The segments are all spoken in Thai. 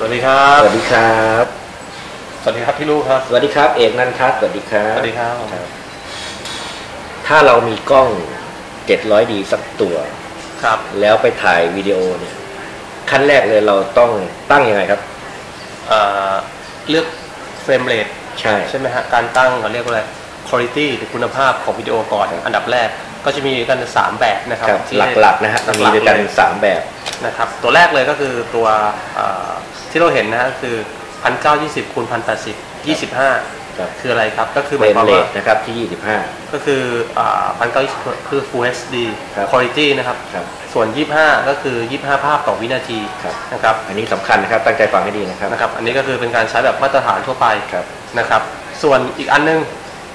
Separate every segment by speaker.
Speaker 1: สวัสดีครับ
Speaker 2: สวัสดีครับ
Speaker 1: สวัสดีครับพี่ลูกครับ
Speaker 2: สวัสดีครับเอกนันทัศน์สวัสดีครับ
Speaker 1: สวัสดีครับ
Speaker 2: ถ้าเรามีกล้อง 700D สักตัว
Speaker 1: ครับ
Speaker 2: แล้วไปถ่ายวิดีโอเนี่ย ขั้นแรกเลยเราต้องตั้งยังไงครับ
Speaker 1: เอ่อเลือกเฟรมเรท
Speaker 2: ใช่
Speaker 1: ใช่ไหมฮะ การตั้งเขาเรียกว่าอะไร quality หรือคุณภาพของวิดีโอก่อน อันดับแรกก็จะมีกัน 3 แบบนะครับ
Speaker 2: ครับ
Speaker 1: ที่
Speaker 2: หลักๆนะฮะ
Speaker 1: หลักๆ
Speaker 2: มีด้วยกัน
Speaker 1: เลย
Speaker 2: สามแบบ
Speaker 1: นะครับ ตัวแรกเลยก็คือตัวเอ่อที่เราเห็นนะฮะคือ1920คูณ1080 25
Speaker 2: ครับ
Speaker 1: คืออะไรครับ ก็คือห
Speaker 2: เฟร
Speaker 1: มาย
Speaker 2: ม
Speaker 1: ความ
Speaker 2: เร
Speaker 1: ว่า
Speaker 2: ทนะครับที่
Speaker 1: ก็คือพันเก้าคือ Full HD
Speaker 2: ครับ
Speaker 1: Quality นะครับ
Speaker 2: 25ครับ
Speaker 1: ส่วน 25 ก็คือ 25 ภาพต่อวินาที
Speaker 2: ครับ
Speaker 1: นะครับ
Speaker 2: อันนี้สำคัญนะครับ ตั้งใจฟังให้ดีนะครับ
Speaker 1: นะครับ อันนี้ก็คือเป็นการใช้แบบมาตรฐานทั่วไป
Speaker 2: ครับ
Speaker 1: นะครับ ส่วนอีกอันนึง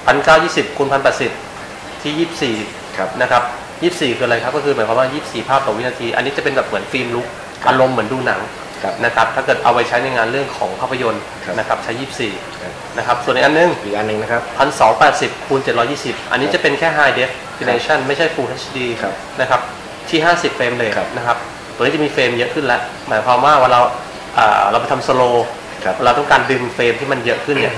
Speaker 1: 1920คูณ1080ที่ 24
Speaker 2: ครับ
Speaker 1: นะครับ 24คืออะไรครับก็คือหมายความว่า24ภาพต่อวินาที อันนี้จะเป็นแบบเหมือน film look
Speaker 2: ครับ
Speaker 1: อารมณ์เหมือนดูหนัง
Speaker 2: ครับ
Speaker 1: นะครับถ้าเกิดเอาไปใช้ในงานเรื่องของภาพยนตร์
Speaker 2: ครับ
Speaker 1: นะครับใช้
Speaker 2: ครับ
Speaker 1: 24 นะครับ ส่วนอีกอันนึง
Speaker 2: อีกอันหนึ่งนะครับ
Speaker 1: 1280คูณ720อันนี้จะเป็นแค่ High Definition ไม่ใช่ Full HD
Speaker 2: ครับ
Speaker 1: นะครับที่ 50 frame เลย
Speaker 2: ครับ
Speaker 1: นะครับ ตัวนี้จะมี frame เยอะขึ้นแล้ว หมายความว่าเวลาเราอ่าเราไปทำ slow
Speaker 2: ครับ
Speaker 1: เราต้องการดึง frame ที่มันเยอะขึ้นเนี่ย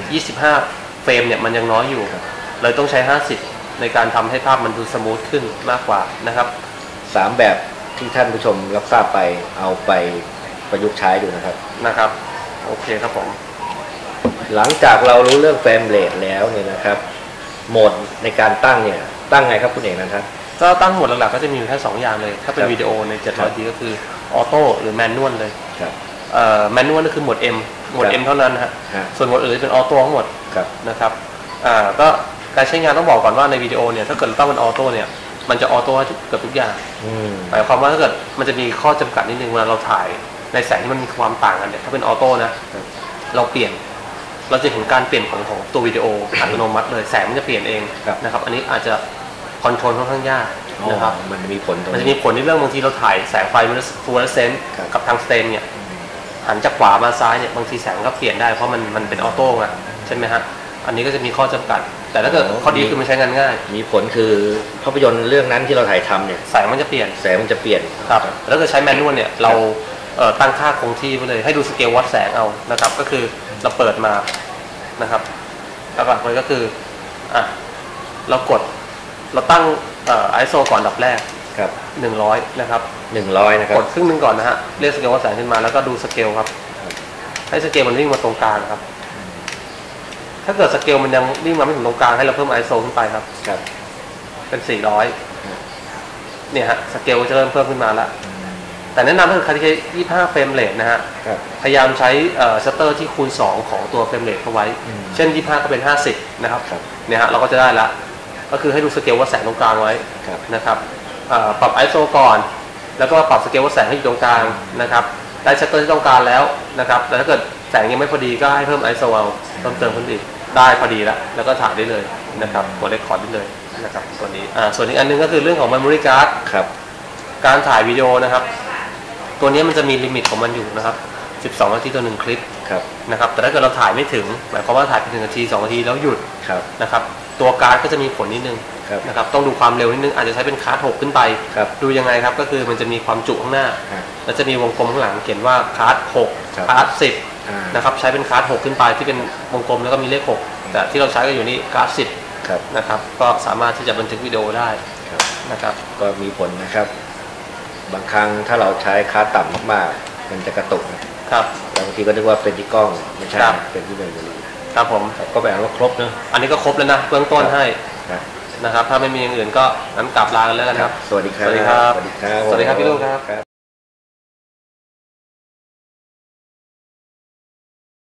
Speaker 1: 25 frame เนี่ยมันยังน้อยอยู่
Speaker 2: ครับ
Speaker 1: เลยต้องใช้ 50 ในการทำให้ภาพมันดู smooth ขึ้นมากกว่านะครับ
Speaker 2: สามแบบที่ท่านผู้ชมรับทราบไปเอาไปประยุกต์ใช้ดูนะครับ
Speaker 1: นะครับ โอเคครับผม
Speaker 2: หลังจากเรารู้เรื่อง frame rate แล้วเนี่ยนะครับโหมดในการตั้งเนี่ยตั้งไงครับคุณเอกนันทัศน์
Speaker 1: ก็ตั้งโหมดหลักๆก็จะมีอยู่แค่สองอย่างเลย ถ้าเป็น
Speaker 2: ครับ
Speaker 1: วิดีโอใน
Speaker 2: ครับ
Speaker 1: 700 d ก็คือ auto หรือ manual เลย
Speaker 2: ครับ
Speaker 1: เอ่อ manual ก็คือโหมด M โหมด
Speaker 2: ครับ
Speaker 1: M เท่านั้นนะฮะ
Speaker 2: ฮะ
Speaker 1: ส่วนโหมดอื่นเป็น auto ทั้งหมด
Speaker 2: ครับ
Speaker 1: นะครับอ่าก็ การใช้งานต้องบอกก่อนว่าในวิดีโอเนี่ยถ้าเกิดเราตั้งเป็น auto เนี่ยมันจะ auto ให้เกือบทุกอย่าง
Speaker 2: อืม
Speaker 1: หมายความว่าถ้าเกิดมันจะมีข้อจำกัดนิดนึงเวลาเราถ่ายในแสงที่มันมีความต่างกันเนี่ยถ้าเป็น auto นะเราเปลี่ยน เราจะเห็นการเปลี่ยนของของตัววิดีโออัตโนมัติเลยแสงมันจะเปลี่ยนเอง
Speaker 2: ครับ
Speaker 1: นะครับ อันนี้อาจจะ control ค่อนข้างยากนะครับ
Speaker 2: อ๋อมันมีผลตรง
Speaker 1: มันจะ
Speaker 2: นี้
Speaker 1: มีผลในเรื่องบางทีเราถ่ายแสงไฟมันฟลูออเรสเซนต์
Speaker 2: ครับ
Speaker 1: กับทังสเตนเนี่ยหันจากขวามาซ้ายเนี่ยบางทีแสงก็เปลี่ยนได้เพราะมันมันเป็น auto ไงใช่ไหมฮะอันนี้ก็จะมีข้อจำกัด แต่ถ้าเกิดข้อดีคือมันใช้งานง่าย
Speaker 2: มีผลคือภาพยนตร์เรื่องนั้นที่เราถ่ายทำเนี่ย
Speaker 1: แสงมันจะเปลี่ยน
Speaker 2: แสงมันจะเปลี่ยน
Speaker 1: ครับแล้วถ้าเกิดใช้ manual เนี่ยเราเอ่อตั้งค่าคงที่ไปเลยให้ดูสเกลวัดแสงเอานะครับ ก็คือเราเปิดมานะครับแล้วก็มันก็คืออะเรากดเราตั้งเอ่อ ISO ก่อนอันดับแรก
Speaker 2: ครับ
Speaker 1: 100นะครับ
Speaker 2: หนึ่งร้อยนะครับ
Speaker 1: กดครึ่งหนึ่งก่อนนะฮะเรียกสเกลวัดแสงขึ้นมาแล้วก็ดูสเกลครับ ให้สเกลมันวิ่งมาตรงกลางครับ ถ้าเกิดสเกลมันยังวิ่งมาไม่ถึงตรงกลางให้เราเพิ่ม ISO ขึ้นไปครับ
Speaker 2: ครับ
Speaker 1: เป็น 400 เนี่ยฮะสเกลจะเริ่มเพิ่มขึ้นมาแล้วแต่แนะนำถ้าเกิดใครที่ใช้25 frame rate นะฮะ
Speaker 2: ครับ
Speaker 1: พยายามใช้เอ่อชัตเตอร์ที่คูณ 2 ของตัว frame rate เข้าไว้
Speaker 2: อืม
Speaker 1: เช่น 25 ก็เป็น 50 นะครับ
Speaker 2: ครับ
Speaker 1: เนี่ยฮะเราก็จะได้ละ ก็คือให้ดูสเกลวัดแสงตรงกลางไว้
Speaker 2: ครับ
Speaker 1: นะครับเอ่อปรับ ISO ก่อน แล้วก็ปรับสเกลวัดแสงให้อยู่ตรงกลางนะครับ ได้ชัตเตอร์ที่ต้องการแล้วนะครับ แต่ถ้าเกิดแสงยังไม่พอดีก็ให้เพิ่ม ISO เอาเพิ่มเติมขึ้นอีก ได้พอดีแล้วแล้วก็ถ่ายได้เลยนะครับกด record ได้เลยนะครับตัวนี้อ่าส่วนอีกอันหนึงก็คือเรื่องของ memory card
Speaker 2: ครับ
Speaker 1: การถ่ายวิดีโอนะครับ ตัวนี้มันจะมี limit ของมันอยู่นะครับ 12 นาทีต่อหนึ่งคลิป
Speaker 2: ครับ
Speaker 1: นะครับ แต่ถ้าเกิดเราถ่ายไม่ถึงหมายความว่าถ่ายไปถึงนาที2นาทีแล้วหยุด
Speaker 2: ครับ
Speaker 1: นะครับ ตัวการ์ดก็จะมีผลนิดนึง
Speaker 2: ครับ
Speaker 1: นะครับต้องดูความเร็วนิดนึงอาจจะใช้เป็นคาร์ด6ขึ้นไป
Speaker 2: ครับ
Speaker 1: ดูยังไงครับก็คือมันจะมีความจุข้างหน้า
Speaker 2: ฮะ
Speaker 1: แล้วจะมีวงกลมข้างหลังเขียนว่าคาร์ด
Speaker 2: ครับ
Speaker 1: 6คาร์ด
Speaker 2: อ่า
Speaker 1: 10 นะครับใช้เป็นคาร์ด6ขึ้นไปที่เป็นวงกลมแล้วก็มีเลข6แต่ที่เราใช้ก็อยู่นี่คาร์ด
Speaker 2: ครับ
Speaker 1: 10นะครับ ก็สามารถที่จะบันทึกวิดีโอได้
Speaker 2: ครับ
Speaker 1: นะครับ
Speaker 2: ก็มีผลนะครับ บางครั้งถ้าเราใช้ค่าต่ำมากๆมันจะกระตุกนะครับแล้วบางทีก็นึกว่าเป็นที่กล้องไม่ใช่
Speaker 1: ครับ
Speaker 2: เป็นที่เมมโมรี
Speaker 1: ครับผม
Speaker 2: ครับก็แปลว่าครบเนอะ
Speaker 1: อันนี้ก็ครบแล้วนะเบื้องต้นให้
Speaker 2: ครับ
Speaker 1: นะครับ ถ้าไม่มีอย่างอื่นก็นั้นกลับลากันแล้วกันครับ
Speaker 2: สวัสดีครับ
Speaker 1: สวัสดีครับ
Speaker 2: สวัสดีครับ
Speaker 1: สวัสดีครับพี่ลูกครับ
Speaker 2: ครับ